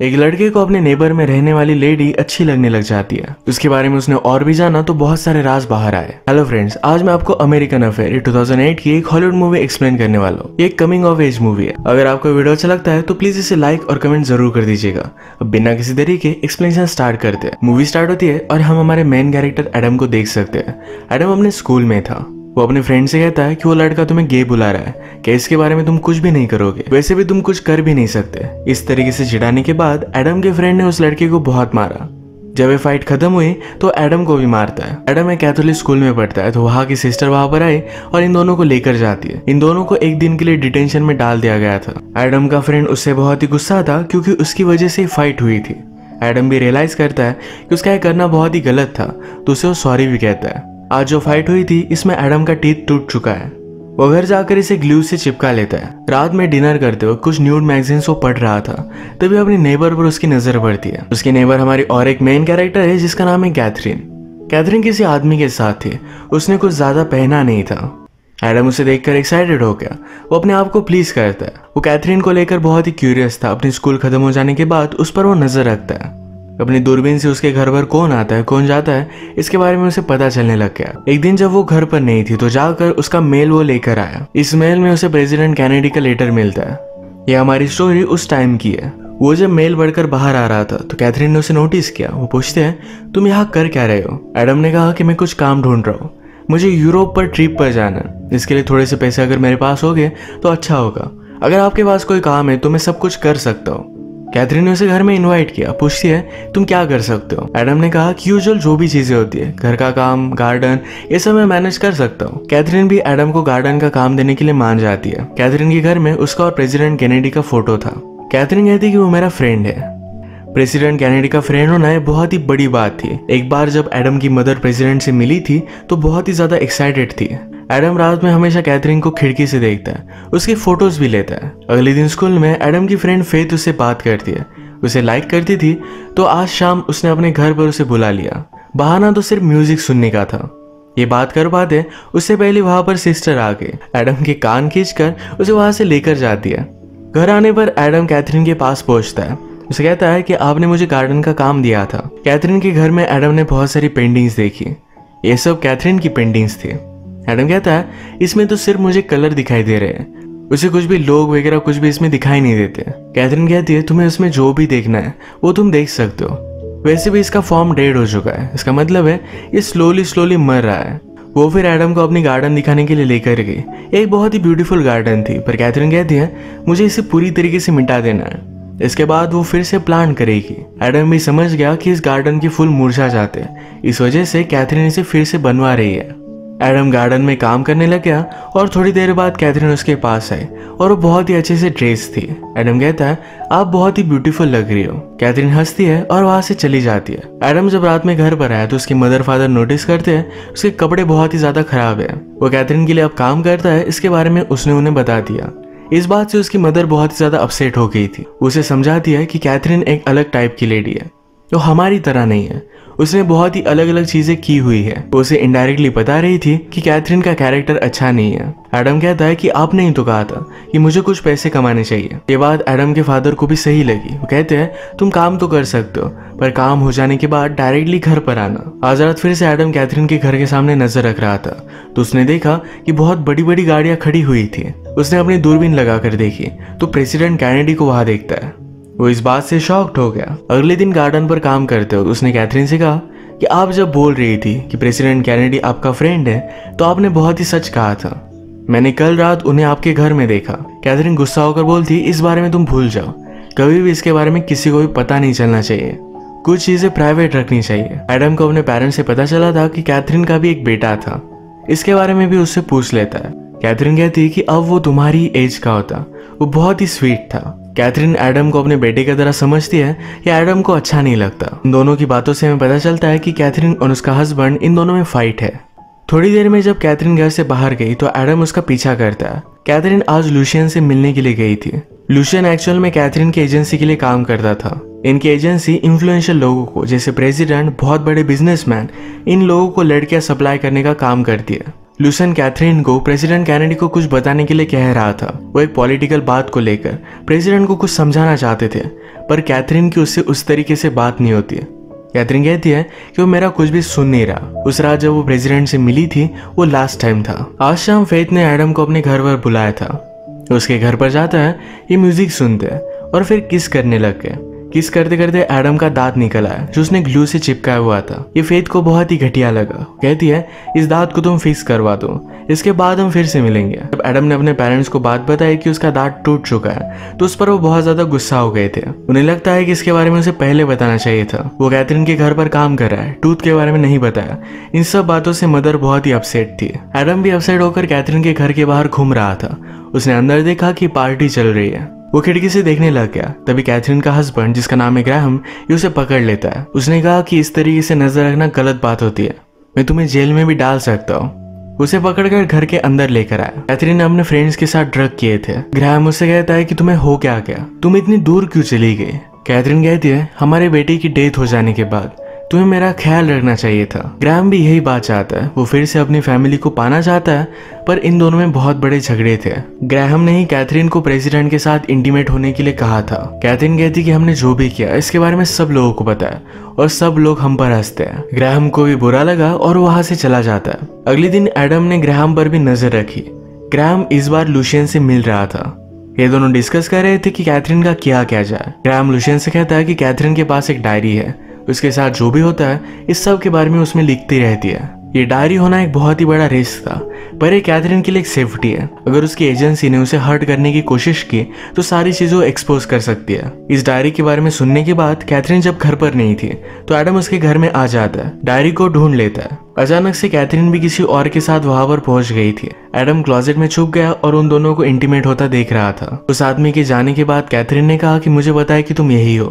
एक लड़के को अपने नेबर में रहने वाली लेडी अच्छी लगने लग जाती है। उसके बारे में उसने और भी जाना तो बहुत सारे राज बाहर आए। हेलो फ्रेंड्स आज मैं आपको अमेरिकन अफेयर 2008 की एक हॉलीवुड मूवी एक्सप्लेन करने वाला हूँ। एक कमिंग ऑफ़ एज मूवी है। अगर आपको वीडियो अच्छा लगता है तो प्लीज़ इसे लाइक और कमेंट ज़रूर कर दीजिएगा। बिना किसी तरीके एक्सप्लेनेशन स्टार्ट करते हैं। मूवी स्टार्ट होती है और हम हमारे मेन कैरेक्टर एडम को देख सकते हैं। एडम अपने स्कूल में था। वो अपने फ्रेंड से कहता है कि वो लड़का तुम्हें गे बुला रहा है। कि इसके बारे में तुम कुछ भी नहीं करोगे? वैसे भी तुम कुछ कर भी नहीं सकते। इस तरीके से चिढ़ाने के बाद एडम के फ्रेंड ने उस लड़के को बहुत मारा। जब ये फाइट खत्म हुई तो एडम को भी मारता है। एडम एक कैथोलिक स्कूल में पढ़ता है तो वहाँ की सिस्टर वहाँ पर आई और इन दोनों को लेकर जाती है। इन दोनों को एक दिन के लिए डिटेंशन में डाल दिया गया था। एडम का फ्रेंड उससे बहुत ही गुस्सा था, क्योंकि उसकी वजह से फाइट हुई थी। एडम भी रियलाइज़ करता है कि उसका यह करना बहुत ही गलत था तो उसे वो सॉरी भी कहता है। आज जो फाइट हुई थी, इसमें एडम का टीथ टूट चुका है। वो घर जाकर इसे ग्लू से चिपका लेता है। रात में डिनर करते हुए कुछ न्यूड मैगजीन्स वो पढ़ रहा था, तभी अपनी नेबर पर उसकी नज़र पड़ती है। उसकी नेबर हमारी और एक मेन कैरेक्टर है, जिसका नाम है कैथरीन कैथरीन किसी आदमी के साथ थी। उसने कुछ ज़्यादा पहना नहीं था। एडम उसे देखकर एक्साइटेड हो गया। वो अपने आप को प्लीज़ करता है। वो कैथरीन को लेकर बहुत ही क्यूरियस था। अपनी स्कूल खत्म हो जाने के बाद उस पर वो नज़र रखता है। अपनी दूरबीन से उसके घर पर कौन आता है, कौन जाता है, इसके बारे में उसे पता चलने लग गया। एक दिन जब वो घर पर नहीं थी तो जाकर उसका मेल वो लेकर आया। इस मेल में उसे प्रेसिडेंट कैनेडी का लेटर मिलता है। यह हमारी स्टोरी उस टाइम की है। वो जब मेल बढ़कर बाहर आ रहा था तो कैथरीन ने उसे नोटिस किया। वो पूछते हैं, तुम यहाँ कर क्या रहे हो? एडम ने कहा कि, मैं कुछ काम ढूंढ रहा हूँ। मुझे यूरोप पर ट्रिप पर जाना है। इसके लिए थोड़े से पैसे अगर मेरे पास हो गए तो अच्छा होगा। अगर आपके पास कोई काम है तो मैं सब कुछ कर सकता हूँ। कैथरीन ने उसे घर में इनवाइट किया। पूछती है, तुम क्या कर सकते हो? एडम ने कहा कि यूजुअल जो भी चीज़ें होती है, घर का काम गार्डन ये सब मैं मैनेज कर सकता हूँ। कैथरीन भी एडम को गार्डन का काम देने के लिए मान जाती है। कैथरीन के घर में उसका और प्रेसिडेंट कैनेडी का फ़ोटो था। कैथरीन कहती कि वो मेरा फ्रेंड है। प्रेसिडेंट कैनेडी का फ्रेंड होना है बहुत ही बड़ी बात थी। एक बार जब एडम की मदर प्रेसिडेंट से मिली थी तो बहुत ही ज़्यादा एक्साइटेड थी। एडम रात में हमेशा कैथरीन को खिड़की से देखता है। उसकी फ़ोटोज़ भी लेता है। अगले दिन स्कूल में एडम की फ्रेंड फेथ उससे बात करती है। उसे लाइक करती थी तो आज शाम उसने अपने घर पर उसे बुला लिया। बहाना तो सिर्फ़ म्यूज़िक सुनने का था। ये बात कर पाते, उससे पहले वहाँ पर सिस्टर आ गई एडम के कान खींचकर उसे वहाँ से लेकर जाती है। घर आने पर एडम कैथरीन के पास पहुँचता है। उसे कहता है कि आपने मुझे गार्डन का काम दिया था। कैथरीन के घर में एडम ने बहुत सारी पेंटिंग्स देखी। ये सब कैथरीन की पेंटिंग्स थी। एडम कहता है, इसमें तो सिर्फ़ मुझे कलर दिखाई दे रहे हैं। उसे कुछ भी लोग वगैरह कुछ भी इसमें दिखाई नहीं देते। कैथरीन कहती है, तुम्हें उसमें जो भी देखना है, वो तुम देख सकते हो। वैसे भी इसका फॉर्म डेड हो चुका है। इसका मतलब है, ये स्लोली स्लोली मर रहा है। वो फिर एडम को अपनी गार्डन दिखाने के लिए लेकर गई। एक बहुत ही ब्यूटीफुल गार्डन थी, पर कैथरीन कहती है, मुझे इसे पूरी तरीके से मिटा देना है। इसके बाद वो फिर से प्लान करेगी। एडम भी समझ गया कि इस गार्डन की फूल मुरझा जाते हैं। इस वजह से कैथरीन इसे फिर से बनवा रही है। एडम गार्डन में काम करने लग गया और थोड़ी देर बाद कैथरीन उसके पास आई और वो बहुत ही अच्छे से ड्रेस थी। एडम कहता है, आप बहुत ही ब्यूटीफुल लग रही हो। कैथरीन हंसती है और वहाँ से चली जाती है। एडम जब रात में घर पर आया तो उसके मदर फादर नोटिस करते हैं, उसके कपड़े बहुत ही ज़्यादा खराब है। वो कैथरीन के लिए अब काम करता है, इसके बारे में उसने उन्हें बता दिया। इस बात से उसकी मदर बहुत ही ज़्यादा अपसेट हो गई थी। उसे समझाती है कि कैथरीन एक अलग टाइप की लेडी है। जो हमारी तरह नहीं है। उसने बहुत ही अलग अलग चीज़ें की हुई है। वो उसे इनडायरेक्टली बता रही थी कि कैथरीन का कैरेक्टर अच्छा नहीं है। एडम कहता है कि आपने ही तो कहा था कि मुझे कुछ पैसे कमाने चाहिए। ये बात एडम के फादर को भी सही लगी। वो कहते हैं, तुम काम तो कर सकते हो, पर काम हो जाने के बाद डायरेक्टली घर पर आना। आज रात फिर से एडम कैथरीन के घर के सामने नज़र रख रहा था। तो उसने देखा कि बहुत बड़ी बड़ी गाड़ियाँ खड़ी हुई थी। उसने अपनी दूरबीन लगाकर देखी। तो प्रेसिडेंट कैनेडी को वहाँ देखता है। वो इस बात से शॉक्ड हो गया। अगले दिन गार्डन पर काम करते हुए उसने कैथरीन से कहा कि आप जब बोल रही थी कि प्रेसिडेंट कैनेडी आपका फ्रेंड है तो आपने बहुत ही सच कहा था। मैंने कल रात उन्हें आपके घर में देखा। कैथरीन गुस्सा होकर बोलती, इस बारे में तुम भूल जाओ। कभी भी इसके बारे में किसी को भी पता नहीं चलना चाहिए। कुछ चीज़ें प्राइवेट रखनी चाहिए। एडम को अपने पेरेंट्स से पता चला था कि कैथरीन का भी एक बेटा था। इसके बारे में भी उससे पूछ लेता है। कैथरीन कहती है कि अब वो तुम्हारी एज का होता। वो बहुत ही स्वीट था। कैथरीन एडम को अपने बेटे की तरह समझती है या एडम को अच्छा नहीं लगता। दोनों की बातों से हमें पता चलता है कि कैथरीन और उसका हस्बैंड इन दोनों में फाइट है। थोड़ी देर में जब कैथरीन घर से बाहर गई तो एडम उसका पीछा करता है। कैथरीन आज लुशियन से मिलने के लिए गई थी। लुशियन एक्चुअल में कैथरीन की एजेंसी के लिए काम करता था। इनकी एजेंसी इन्फ्लुएंशियल लोगों को, जैसे प्रेसिडेंट बहुत बड़े बिजनेसमैन इन लोगों को लड़कियाँ सप्लाई करने का काम करती है। लुसन कैथरीन को प्रेसिडेंट कैनेडी को कुछ बताने के लिए कह रहा था। वो एक पॉलिटिकल बात को लेकर प्रेसिडेंट को कुछ समझाना चाहते थे, पर कैथरीन की उससे उस तरीके से बात नहीं होती है। कैथरीन कहती है कि वो मेरा कुछ भी सुन नहीं रहा। उस रात जब वो प्रेसिडेंट से मिली थी, वो लास्ट टाइम था। आज शाम फेथ ने एडम को अपने घर पर बुलाया था। उसके घर पर जाता है, ये म्यूज़िक सुनते हैं और फिर किस करने लग गए। किस करते करते एडम का दांत निकल आया जो उसने ग्लू से चिपकाया हुआ था। ये फेथ को बहुत ही घटिया लगा। कहती है, इस दांत को तुम फिक्स करवा दो। इसके बाद हम फिर से मिलेंगे। जब एडम ने अपने पेरेंट्स को बात बताई कि उसका दांत टूट चुका है तो उस पर वो बहुत ज़्यादा गुस्सा हो गए थे। उन्हें लगता है कि इसके बारे में उसे पहले बताना चाहिए था। वो कैथरीन के घर पर काम कर रहा है। टूथ के बारे में नहीं बताया। इन सब बातों से मदर बहुत ही अपसेट थी। एडम भी अपसेट होकर कैथरीन के घर के बाहर घूम रहा था। उसने अंदर देखा कि पार्टी चल रही है। वो खिड़की से देखने लग गया। तभी कैथरीन का हस्बैंड जिसका नाम है ग्राहम, ये उसे पकड़ लेता है। उसने कहा कि इस तरीके से नज़र रखना गलत बात होती है। मैं तुम्हें जेल में भी डाल सकता हूँ। उसे पकड़कर घर के अंदर लेकर आया। कैथरीन ने अपने फ्रेंड्स के साथ ड्रग किए थे। ग्राहम उससे कहता है कि तुम्हें हो क्या क्या तुम इतनी दूर क्यों चली गई? कैथरीन कहती है, हमारे बेटे की डेथ हो जाने के बाद। तुम्हें मेरा ख्याल रखना चाहिए था। ग्राम भी यही बात चाहता है। वो फिर से अपनी फैमिली को पाना चाहता है, पर इन दोनों में बहुत बड़े झगड़े थे। ग्राहम ने ही कैथरीन को प्रेसिडेंट के साथ इंटीमेट होने के लिए कहा था। कैथरीन कहती कि हमने जो भी किया, इसके बारे में सब लोगों को पता है और सब लोग हम पर हँसते हैं। ग्राहम को भी बुरा लगा और वहाँ से चला जाता है। अगले दिन एडम ने ग्राहम पर भी नज़र रखी। ग्राहम इस बार लुशियन से मिल रहा था। ये दोनों डिस्कस कर रहे थे कि कैथरीन का क्या क्या जाए। ग्राहम लुशियन से कहता है कि कैथरीन के पास एक डायरी है। उसके साथ जो भी होता है, इस सब के बारे में उसमें लिखती रहती है। ये डायरी होना एक बहुत ही बड़ा रिस्क था, पर ये कैथरीन के लिए एक सेफ्टी है। अगर उसकी एजेंसी ने उसे हर्ट करने की कोशिश की तो सारी चीज़ों एक्सपोज कर सकती है। इस डायरी के बारे में सुनने के बाद कैथरीन जब घर पर नहीं थी तो एडम उसके घर में आ जाता है, डायरी को ढूंढ लेता है। अचानक से कैथरीन भी किसी और के साथ वहाँ पर पहुँच गई थी। एडम क्लोजेट में छुप गया और उन दोनों को इंटीमेट होता देख रहा था। उस आदमी के जाने के बाद कैथरीन ने कहा कि मुझे बताया कि तुम यही हो।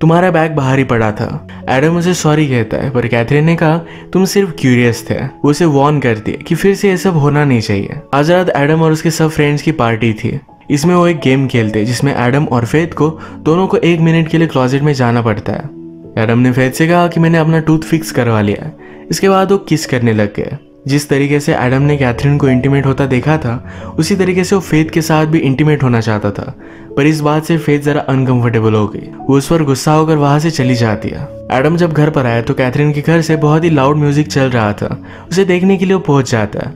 तुम्हारा बैग बाहर ही पड़ा था। एडम उसे सॉरी कहता है, पर कैथरीन ने कहा, तुम सिर्फ़ क्यूरियस थे। वो उसे वॉर्न करती है कि फिर से ये सब होना नहीं चाहिए। आज रात एडम और उसके सब फ्रेंड्स की पार्टी थी। इसमें वो एक गेम खेलते, जिसमें एडम और फेद को दोनों को एक मिनट के लिए क्लोजेट में जाना पड़ता है। एडम ने फेद से कहा कि मैंने अपना टूथ फिक्स करवा लिया इसके बाद वो किस करने लग गए जिस तरीके से एडम ने कैथरीन को इंटीमेट होता देखा था, उसी तरीके से वो फेथ के साथ भी इंटीमेट होना चाहता था। पर इस बात से फेथ जरा अनकंफर्टेबल हो गई। वो उस पर गुस्सा होकर वहाँ से चली जाती है। एडम जब घर पर आया तो कैथरीन के घर से बहुत ही लाउड म्यूज़िक चल रहा था। उसे देखने के लिए वो पहुँच जाता है।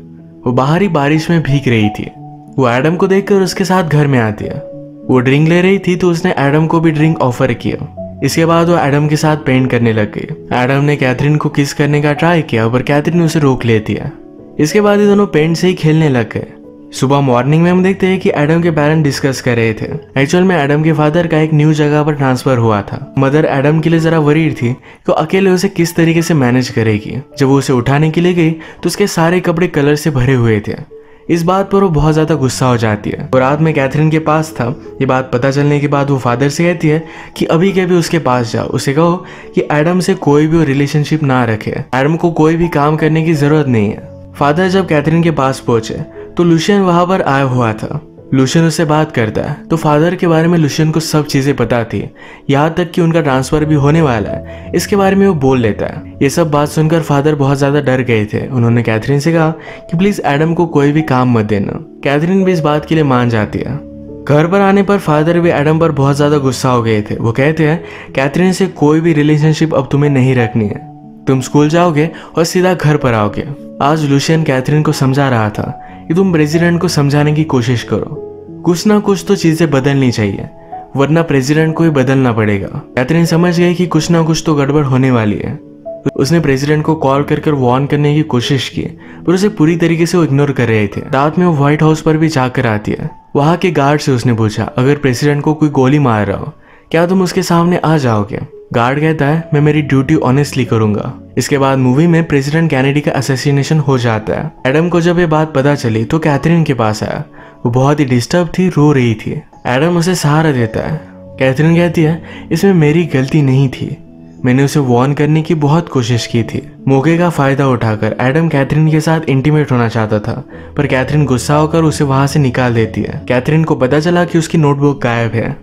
वो बाहरी बारिश में भीग रही थी। वो एडम को देखकर उसके साथ घर में आती है। वो ड्रिंक ले रही थी तो उसने एडम को भी ड्रिंक ऑफ़र किया। इसके बाद वो एडम के साथ पेंट करने लग गई। एडम ने कैथरीन को किस करने का ट्राई किया, पर कैथरीन उसे रोक लेती है। इसके बाद ये दोनों पेंट से ही खेलने लग गए। सुबह मॉर्निंग में हम देखते हैं कि एडम के पेरेंट डिस्कस कर रहे थे। एक्चुअल में एडम के फादर का एक न्यू जगह पर ट्रांसफ़र हुआ था। मदर एडम के लिए जरा वरीड थी कि अकेले उसे किस तरीके से मैनेज करेगी। जब वो उसे उठाने के लिए गई तो उसके सारे कपड़े कलर से भरे हुए थे। इस बात पर वो बहुत ज़्यादा गुस्सा हो जाती है। वो रात में कैथरीन के पास था। ये बात पता चलने के बाद वो फादर से कहती है कि अभी के भी उसके पास जाओ। उसे कहो कि एडम से कोई भी रिलेशनशिप ना रखे। एडम को कोई भी काम करने की ज़रूरत नहीं है। फादर जब कैथरीन के पास पहुँचे तो लुशियन वहाँ पर आया हुआ था। लुशियन उससे बात करता है तो फादर के बारे में लुशियन को सब चीज़ें पता थी। यहाँ तक कि उनका ट्रांसफ़र भी होने वाला है, इसके बारे में वो बोल लेता है। ये सब बात सुनकर फादर बहुत ज़्यादा डर गए थे। उन्होंने कैथरीन से कहा कि प्लीज़ एडम को कोई भी काम मत देना। कैथरीन भी इस बात के लिए मान जाती है। घर पर आने पर फादर भी एडम पर बहुत ज़्यादा गुस्सा हो गए थे। वो कहते हैं, कैथरीन से कोई भी रिलेशनशिप अब तुम्हें नहीं रखनी है। तुम स्कूल जाओगे और सीधा घर पर आओगे। आज लुशियन कैथरीन को समझा रहा था। कि तुम प्रेसिडेंट को समझाने की कोशिश करो। कुछ ना कुछ तो चीज़ें बदलनी चाहिए, वरना प्रेसिडेंट को ही बदलना पड़ेगा। कैथरीन समझ गई कि कुछ ना कुछ तो गड़बड़ होने वाली है। उसने प्रेसिडेंट को कॉल कर कर वार्न करने की कोशिश की, पर उसे पूरी तरीके से वो इग्नोर कर रहे थे। रात में वो व्हाइट हाउस पर भी जाकर आती है। वहाँ के गार्ड से उसने पूछा, अगर प्रेसिडेंट को कोई गोली मार रहा हो, क्या तुम उसके सामने आ जाओगे? गार्ड कहता है, मैं मेरी ड्यूटी ऑनेस्टली करूँगा. इसके बाद मूवी में प्रेसिडेंट कैनेडी का असैसिनेशन हो जाता है। एडम को जब ये बात पता चली तो कैथरीन के पास आया। वो बहुत ही डिस्टर्ब थी, रो रही थी। एडम उसे सहारा देता है। कैथरीन कहती है, इसमें मेरी गलती नहीं थी। मैंने उसे वॉर्न करने की बहुत कोशिश की थी। मौके का फ़ायदा उठाकर एडम कैथरीन के साथ इंटीमेट होना चाहता था, पर कैथरीन गुस्सा होकर उसे वहाँ से निकाल देती है। कैथरीन को पता चला कि उसकी नोटबुक गायब है।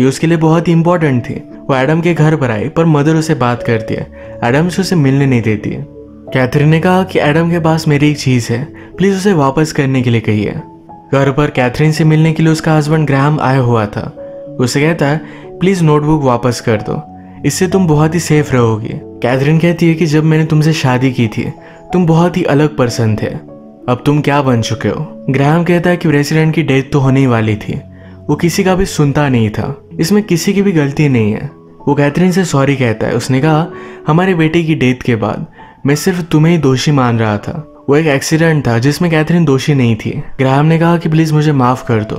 ये उसके लिए बहुत ही इंपॉर्टेंट थी। वो एडम के घर पर आई, पर मदर उसे बात करती है। एडम से उसे मिलने नहीं देती। है कैथरीन ने कहा कि एडम के पास मेरी एक चीज़ है, प्लीज़ उसे वापस करने के लिए कहिए। घर पर कैथरीन से मिलने के लिए उसका हस्बैंड ग्राहम आया हुआ था। उसे कहता है, प्लीज़ नोटबुक वापस कर दो। इससे तुम बहुत ही सेफ़ रहोगी। कैथरीन कहती है कि जब मैंने तुमसे शादी की थी, तुम बहुत ही अलग पर्सन थे। अब तुम क्या बन चुके हो? ग्राहम कहता है कि प्रेसिडेंट की डेथ तो होने ही वाली थी। वो किसी का भी सुनता नहीं था। इसमें किसी की भी गलती नहीं है। वो कैथरीन से सॉरी कहता है। उसने कहा, हमारे बेटे की डेथ के बाद मैं सिर्फ़ तुम्हें ही दोषी मान रहा था। वो एक एक्सीडेंट था जिसमें कैथरीन दोषी नहीं थी। ग्राहम ने कहा कि प्लीज़ मुझे माफ़ कर दो।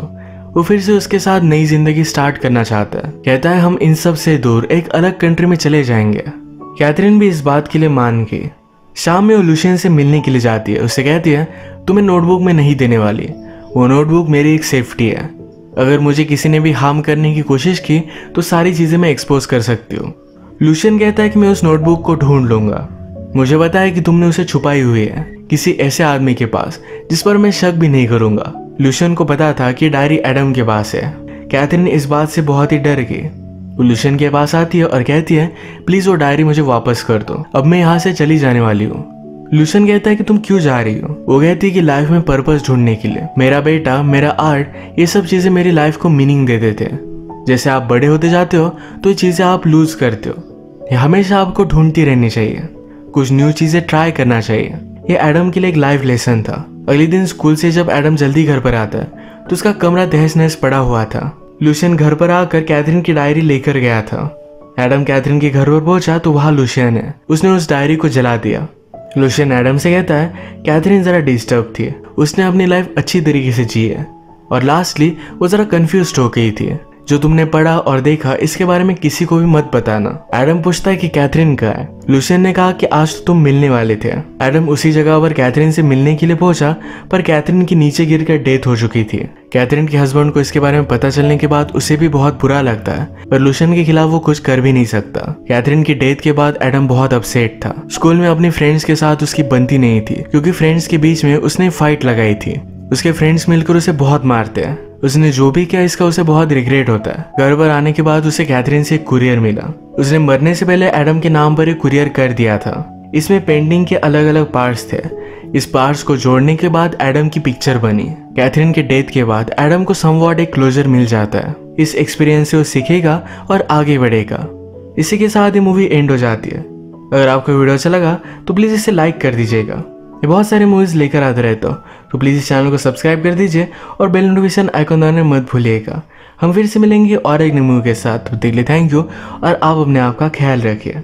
वो फिर से उसके साथ नई ज़िंदगी स्टार्ट करना चाहता है। कहता है, हम इन सबसे दूर एक अलग कंट्री में चले जाएँगे। कैथरीन भी इस बात के लिए मान गई शाम में वो लुशियन से मिलने के लिए जाती है। उसे कहती है, तुम्हें नोटबुक में नहीं देने वाली। वो नोटबुक मेरी एक सेफ्टी है। अगर मुझे किसी ने भी हार्म करने की कोशिश की तो सारी चीज़ें मैं एक्सपोज कर सकती हूँ। लुशियन कहता है कि मैं उस नोटबुक को ढूंढ लूँगा। मुझे बताया कि तुमने उसे छुपाई हुई है, किसी ऐसे आदमी के पास, जिस पर मैं शक भी नहीं करूँगा। लुशन को पता था कि डायरी एडम के पास है। कैथरीन इस बात से बहुत ही डर गई वो लुशन के पास आती है और कहती है प्लीज़ वो डायरी मुझे वापस कर दो। अब मैं यहाँ से चली जाने वाली हूँ। लुशन कहता है कि तुम क्यों जा रही हो? वो कहती है कि लाइफ में पर्पस ढूँढने के लिए। मेरा बेटा, मेरा आर्ट ये सब चीज़ें मेरी लाइफ को मीनिंग दे देते हैं। जैसे आप बड़े होते जाते हो तो ये चीज़ें आप लूज करते हो। हमेशा आपको ढूंढती रहनी चाहिए। कुछ न्यू चीज़ें ट्राई करना चाहिए। ये एडम के लिए एक लाइफ लेसन था। अगले दिन स्कूल से जब एडम जल्दी घर पर आता है तो उसका कमरा दहस नहस पड़ा हुआ था। लुशियन घर पर आकर कैथरीन की डायरी लेकर गया था। एडम कैथरीन के घर पर पहुँचा तो वहाँ लुशियन है। उसने उस डायरी को जला दिया। लुशियन एडम से कहता है, कैथरीन जरा डिस्टर्ब थी। उसने अपनी लाइफ अच्छी तरीके से जी है। और लास्टली, वो जरा कंफ्यूज हो गई थी। जो तुमने पढ़ा और देखा, इसके बारे में किसी को भी मत बताना। एडम पूछता है कि कैथरीन का है? लुशियन ने कहा कि आज तो तुम मिलने वाले थे। एडम उसी जगह पर कैथरीन से मिलने के लिए पहुँचा, पर कैथरीन की नीचे गिरकर डेथ हो चुकी थी। कैथरीन के हस्बैंड को इसके बारे में पता चलने के बाद उसे भी बहुत बुरा लगता है, पर लुशियन के खिलाफ वो कुछ कर भी नहीं सकता। कैथरीन की डेथ के बाद एडम बहुत अपसेट था। स्कूल में अपनी फ्रेंड्स के साथ उसकी बनती नहीं थी, क्योंकि फ्रेंड्स के बीच में उसने फाइट लगाई थी। उसके फ्रेंड्स मिलकर उसे बहुत मारते हैं। उसने जो भी किया, इसका उसे बहुत रिग्रेट होता है। घर पर आने के बाद उसे कैथरीन से एक कुरियर मिला। उसने मरने से पहले एडम के नाम पर एक कुरियर कर दिया था। इसमें पेंटिंग के अलग अलग पार्ट्स थे। इस पार्ट्स को जोड़ने के बाद एडम की पिक्चर बनी। कैथरीन के डेथ के बाद एडम को समवॉट एक क्लोजर मिल जाता है। इस एक्सपीरियंस से वो सीखेगा और आगे बढ़ेगा। इसी के साथ ये मूवी एंड हो जाती है। अगर आपको वीडियो अच्छा लगा तो प्लीज़ इसे लाइक कर दीजिएगा। ये बहुत सारे मूवीज़ लेकर आते रहता हूँ तो प्लीज़ इस चैनल को सब्सक्राइब कर दीजिए और बेल नोटिफिकेशन आइकन दबाने मत भूलिएगा। हम फिर से मिलेंगे और एक नई मूवी के साथ। तो देखिए थैंक यू और आप अपने आप का ख्याल रखिए।